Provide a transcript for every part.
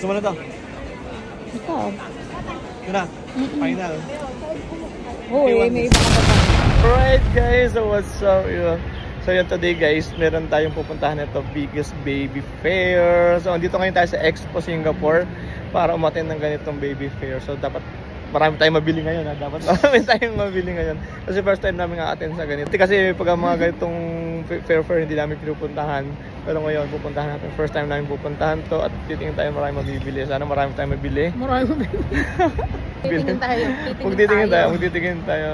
Gusto mo na to? Ikaw. Yun na. Final. Oo, eh, may iba ka pa? Alright guys, so what's up? Yun. So yun today guys, meron tayong pupuntahan nito biggest baby fair. So andito ngayon tayo sa Expo Singapore para umattend ng ganitong baby fair. So dapat marami tayong mabili ngayon ha. Dapat marami tayong mabili ngayon. Kasi first time namin nga-attend sa ganito. Kasi pag ang mga ganitong fair fair hindi namin pinupuntahan. Pero ngayon pupuntahan natin. First time namin pupuntahan to at titingin tayo marami mabibili. Sana marami tayong mabili. Marami mo Titingin tayo. Kung titingin tayo, kung titingin tayo.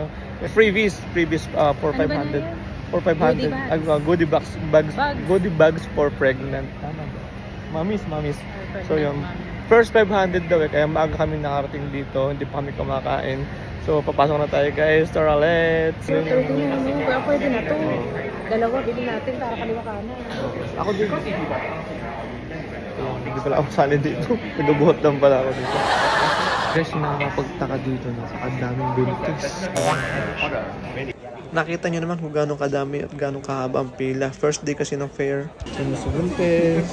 Freebies, freebies uh, for Ano ba 500. na yan? For 500. Goodie bags. Ag- uh, goodie bags, bags, Bags. goodie bags for pregnant. Tama ba? Mamis, mamis. So yung first 500 daw eh, kaya maaga kami nakarating dito, hindi pa kami kumakain. So papasok na tayo guys, tara let's. Pero pwede na to. Dalawa, bili natin para kaliwa kanan. Ako din. Hindi pala ako sali dito. Nagabuhat lang pala ako dito. Guys, yung nakakapagtaka dito na sa kadaming buntis. Nakita nyo naman kung gano'ng kadami at gano'ng kahaba ang pila. First day kasi ng fair. Na sa buntis.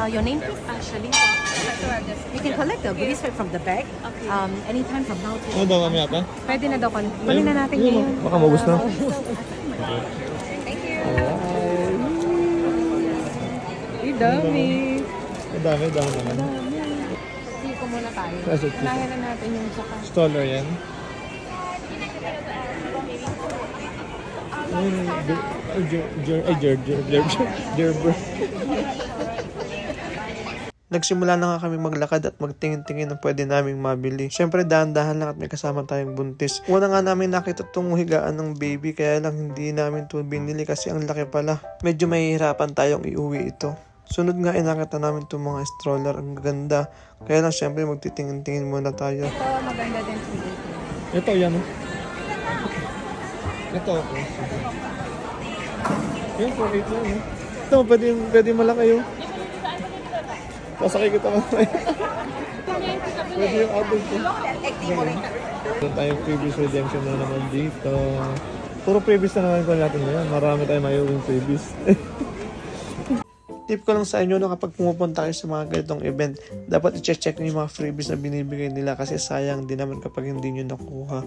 Uh, your name please? Actually, You can collect the goodies right from the bag. Um, anytime from now to... Ano daw mamaya pa? Pwede na daw. kun- Kunin na natin ngayon. Baka maubos na. Ay, dami. Ang dami, dami naman. Siko muna tayo. Kasi. Unahin na natin yung saka. Stoller yan. Ay, Ger- ay, Ger- Ger- ay, Ger- Ger- Ger- Gerber. Nagsimula na nga kami maglakad at magtingin-tingin ng pwede naming mabili. Siyempre dahan-dahan lang at may kasama tayong buntis. Una nga namin nakita itong higaan ng baby kaya lang hindi namin ito binili kasi ang laki pala. Medyo mahihirapan tayong iuwi ito. Sunod nga inakita namin itong mga stroller. Ang ganda. Kaya lang siyempre magtitingin-tingin muna tayo. Ito, maganda din si Ito yan oh. Ito ako. Yan, 4.8 lang eh. Ito, pwede, pwede malaki yun. Pasakay kita mamaya. pwede yung adult ko. Meron tayong previous redemption na naman dito. Puro previous na naman ko natin ngayon. Marami tayong mayuwing previous. Tip ko lang sa inyo no, kapag pumupunta kayo sa mga ganitong event, dapat i-check nyo yung mga freebies na binibigay nila kasi sayang din naman kapag hindi nyo nakuha.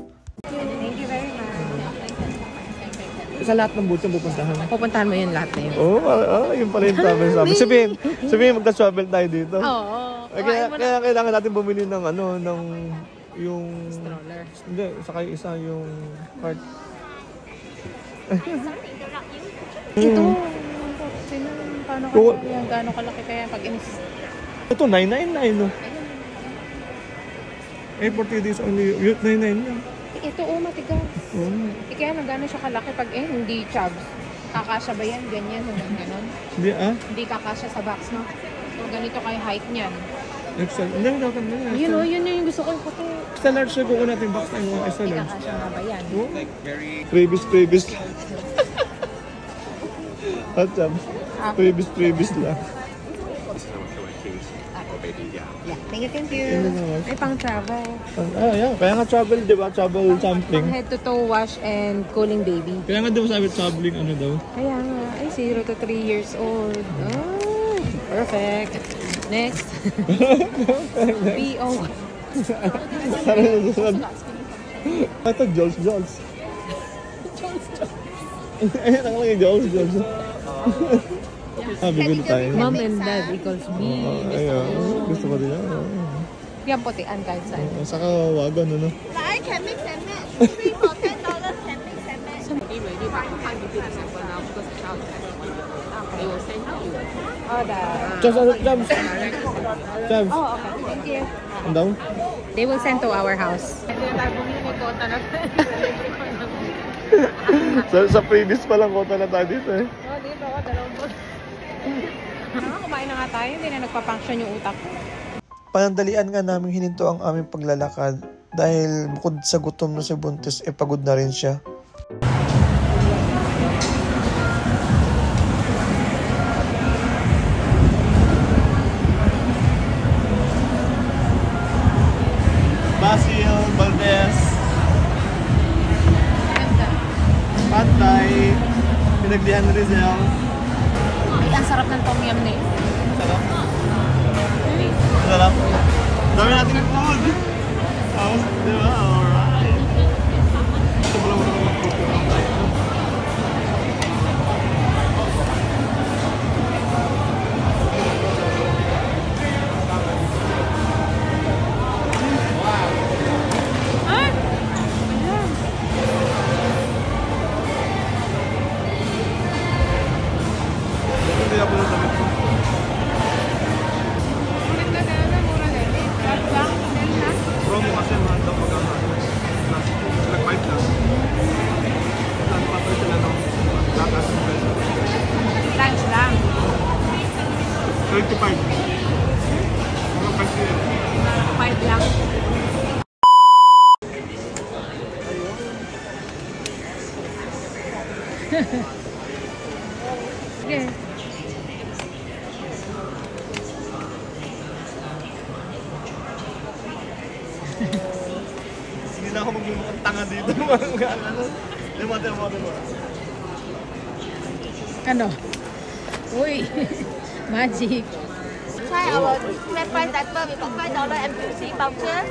Sa lahat ng booth yung pupuntahan. Pupuntahan mo yun lahat na yun. Oo, oh, oh, yun pala yung travel sabi. Sabihin, sabihin magka-travel tayo dito. Oo. Eh, kaya, kaya kailangan natin bumili ng ano, ng yung... Stroller. Hindi, saka yung isa yung cart. Ito. Sino, paano ka Oo. yan? Gano'ng kalaki kaya pag inis? Ito, 999 no? Eh, 40 days only. Yun, 99 yan. Ito, oh, matigas. Oo. Eh, kaya nang gano'n siya kalaki pag eh, hindi chubs. Kakasya ba yan? Ganyan, hanggang ganon. Hindi ah. Hindi kakasya sa box, no? So, ganito kay height niyan. Extra. Hindi, hindi, hindi. hindi. Yun, oh, yun yung gusto ko. Puti. Extra large siya kung natin box tayo mga extra Hindi large. kakasya nga ba yan? Oh. Previous, previous. At um, previous, previous lang. Yeah, thank you, thank you. Ay, pang travel. Ah, yeah. Kaya nga travel, di ba? Travel sampling. Pang head to toe wash and cooling baby. Kaya nga daw sabi traveling ano daw. Kaya nga, ay 0 to 3 years old. Oh, perfect. Next. B.O. Ano na susunod? Ito, Jols, Jols. Ayun, ang lagi Jols, Ah, bibili tayo. Mom and dad equals B. Oh, ayun. Gusto ko din yan. Yan putian kahit saan. Oh, Saka wagon, ano? I can and match. Three for ten dollars can mix and match. Oh, the... Ano? Jobs. Jobs. Oh, okay. Thank you. Ang daw? They will send to our house. Sa, sa previous pa lang kota na tayo dito eh. Oh, dito ako, dalawang. Ah, kumain na nga tayo. Hindi na nagpa-function yung utak ko. Panandalian nga namin hininto ang aming paglalakad dahil bukod sa gutom na si Buntis, eh pagod na rin siya. Basil, Valdez, Pantay, Pinaglihan Rizal. Ang sarap ng. Sarap. Dami nating food. Tapos, di ba? 5 yun. Five lang. Sige. Hindi na ako magmumukhang tanga dito. Mga ano. Lima, lima, lima. Ano? Uy! Magic. Try our flat price diaper with a five dollar NPC voucher.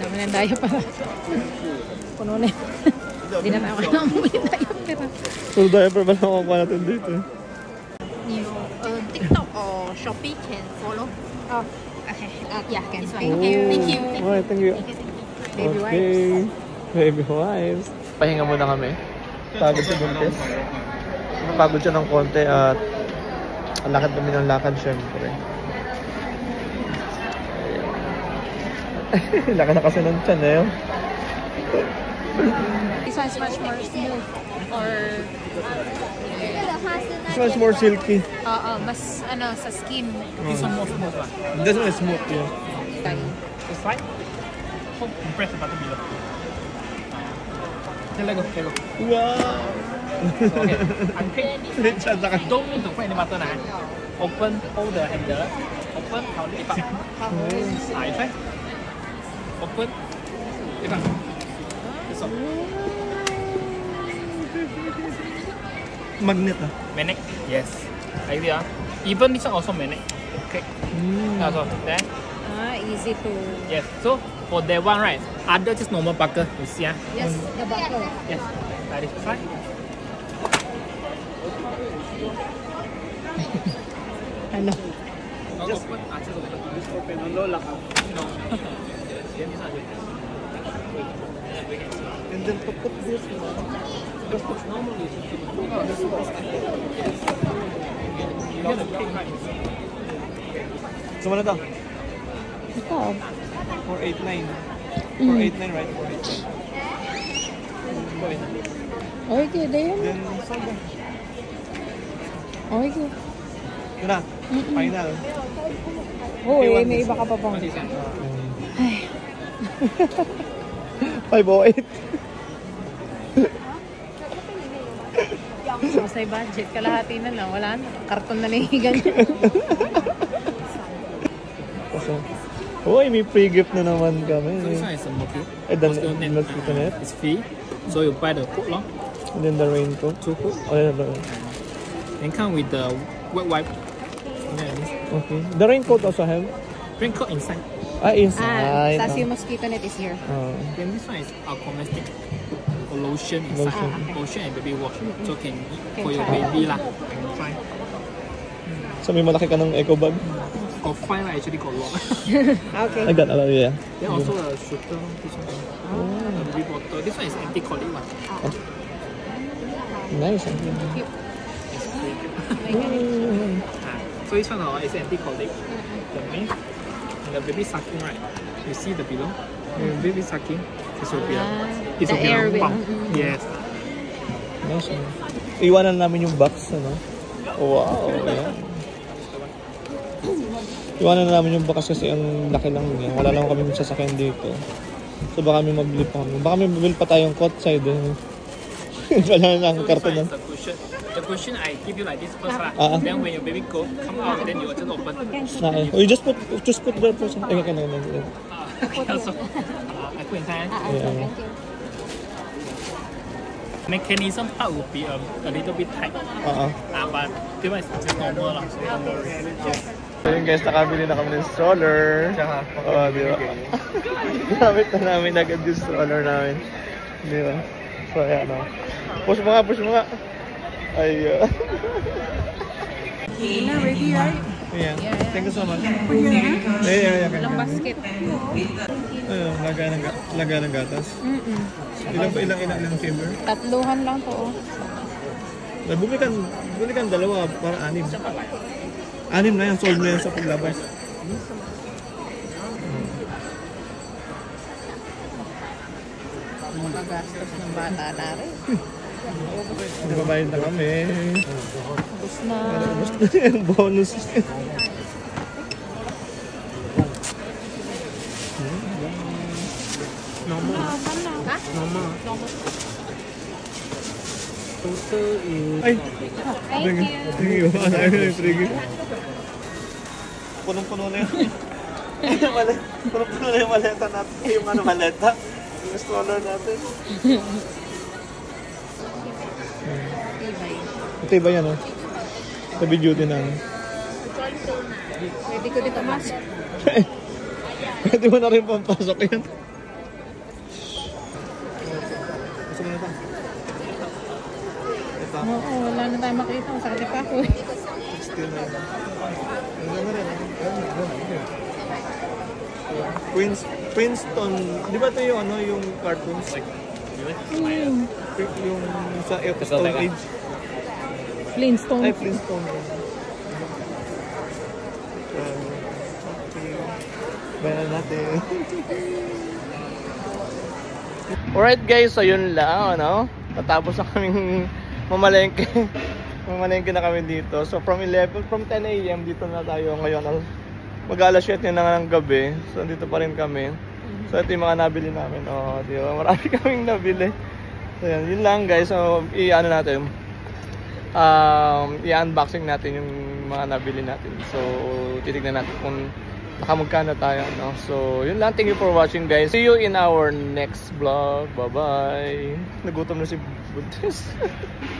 Dami ng dayo pala. Puno na. Hindi na tayo kailangan bumili tayo pera. So, diaper ba lang ako natin dito? You uh, TikTok or Shopee can follow. Oh. Okay. Yeah, can. thank you. Thank you. Thank you. Baby wipes. okay. Baby wipes. Pahinga muna kami. Pagod si Buntis napagod siya ng konti at ang lakad namin ng lakad syempre. Laka na kasi ng chan eh. This much more smooth or This one's more silky. Oo, uh, mas ano sa skin. This one more smooth one. This smooth, yeah. Okay. It's fine. So, compressed pa 'to. Then let go, let go. Wow! So, okay. Unpick. Don't need to press any button. Ah. Open, hold the handle. Open, 好 lift up. Ah. Open. Lift up. One. Magnet ah. Magnet. Yes. Like this. Ah. Even this one also magnet. Okay. That's all. Then, Ah, easy to... yes. So, for that one, right, other just normal buckle. You see, ah. Yes, the buckle. Yes. Like this. Try. Ano? Just open. Ah, just open. Just open. No lock. No. Then this one. And then to put this Just put normally. Oh, this one. You have to pick right. So, ano to? Ito. 489. Mm. 489, right? 489. Okay. Then, saan ba? Okay. Ito na. Final. Oo, eh, may iba ka pa pang. Ay, 508. Masay budget. Kalahati na lang. Wala na. Karton na nahihigan. Kasi, Uy, may free gift na naman kami. So this one is a mobile. Eh, then, Mosquito net. mosquito net. It's free. So you buy the coat long, And then the raincoat. two coat, Oh, yeah, the, then come with the wet wipe. Okay. The raincoat also have? raincoat inside. Ah, Ah, inside. tapos yung mosquito net is here. Oh. Then this one is our domestic lotion inside. Lotion. Lotion and baby wash. So can Can for your baby lah. Can try. So, may malaki ka ng eco bag? Got five lah, actually got a lot. Okay. I got a lot, yeah. then also a shooter. This one. A baby bottle. This one is anti-colic one. Nice. ah. Ah, so this one uh, is anti-colic. The main and the baby sucking right. You see the below. The baby sucking. It's will be a, Ah, this the will be a pump. Mm. Yes. Nice. ah. Iwanan namin yung box, ano? Wow, yeah. Iwanan na namin yung box kasi ang laki lang niya. Wala lang kami sasakyan dito. So baka may mabili pa kami. Baka may bibili pa tayong cot side. Eh. Wala na ang karton na. the cushion. The cushion I give you like this first lah. Ah, ah. Then when your baby go come out, then you just open. Na, eh. Oh, you just put just put there first. Eh, okay, no, no, no. Ah, okay, so uh, I put inside. Yeah. mechanism part will be a, a little bit tight. Uh, but this one is just normal lah, so don't worry. So yun guys, nakabili na kami ng stroller. Oo, di ba? Gamit na namin agad yung stroller namin. Di ba? So ayan o. Push mo nga, push mo nga. Ayun. You're not ready, right? Ayan. Thank you so much. Eh, ayan, ayan. Walang basket. Ayun, laga ng, ga- laga ng gatas. Mm-mm. Ilang pa, ilang, ilang, ilang chamber? Tatluhan lang to. oh. Bumili ka, bumili ka ng dalawa para anim. Anim na yan, sold na yan sa paglabas. Magagastos ng bata na rin. Nagbabayad na kami. Ubus na. Yung bonus. Normal. Normal. Total is Ay! Thank you. Thank you. Na yung trigger. Punong-puno na yun. Punong-puno na yung maleta natin. Yung ano maleta. Yung stroller natin. Ito iba yan oh. Sabi duty namin. Pwede ko dito mas. Pwede mo na rin pampasok yan. Gusto mo na ito? Oo, wala na tayo makita. Masakit pa ako. eh. 16 na yun. Ang ganda rin. Ang ganda. Queens, Princeton, di ba ito yung ano, yung cartoons? Hmm. Yung sa Stone Age. Flintstone. Ay, Flintstone. Um, okay. Bayaran natin. Alright guys, so yun lang, ano? Natapos na kaming mamalengke. mamalengke na kami dito. So from 11, from 10 a.m. dito na tayo ngayon. Al- Mag-alas 7 na nga ng gabi. So dito pa rin kami. So ito yung mga nabili namin. Oh, di ba? Marami kaming nabili. So yun, yun lang guys. So i-ano natin. Um, i-unboxing natin yung mga nabili natin. So titignan natin kung baka magkano tayo. No? So yun lang. Thank you for watching guys. See you in our next vlog. Bye-bye. Nagutom na si Buntis.